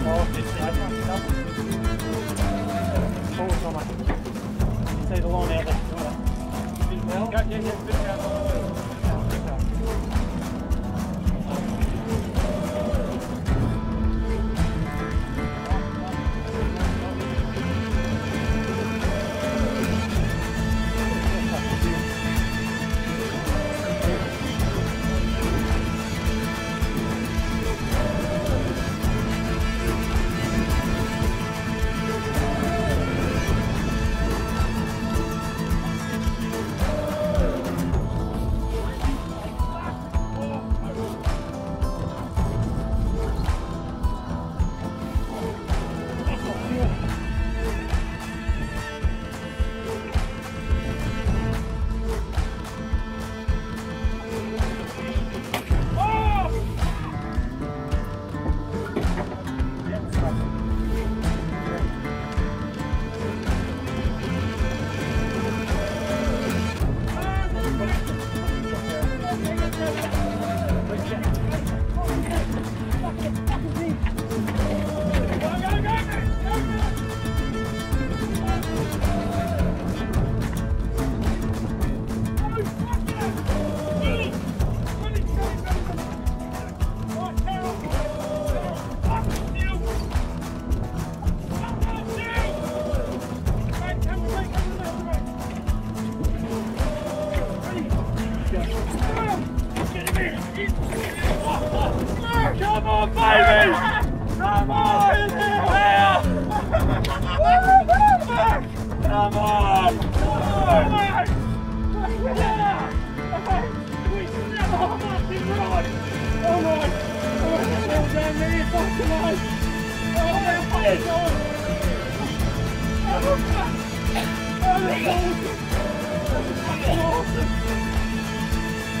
Forward from it. See the line out there. Got you, yeah, Come on, baby! Come on! Yeah! Come on! Come on! We never fucking run! Oh my! Oh my! Oh damn me! Fucking nice! Oh my fucking god! Oh my! Oh that's awesome! That's awesome!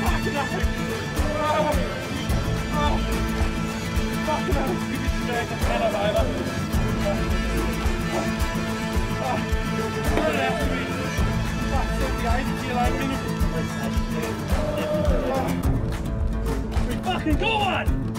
Fucking epic! Fucking hell, you